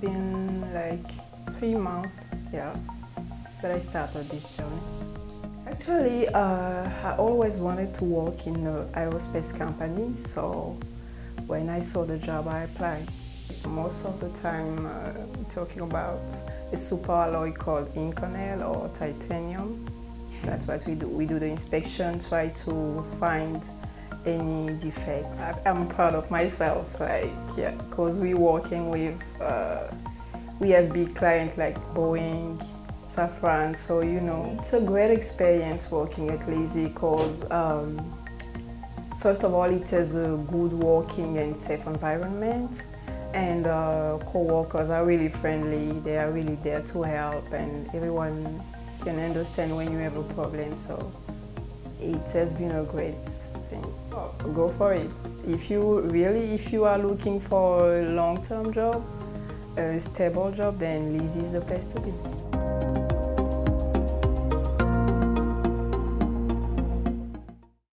been like three months, yeah, that I started this journey. Actually, uh, I always wanted to work in an aerospace company, so when I saw the job, I applied. Most of the time, uh, talking about a super alloy called Inconel or titanium. That's what we do. We do the inspection, try to find any defects. I'm proud of myself, like, yeah, because we're working with, uh, we have big clients like Boeing, Safran, so you know, it's a great experience working at LISI because um, first of all, it has a good working and safe environment and uh, co-workers are really friendly, they are really there to help and everyone can understand when you have a problem, so it has been a great Go for it. If you really, if you are looking for a long-term job, a stable job, then LISI is the place to be.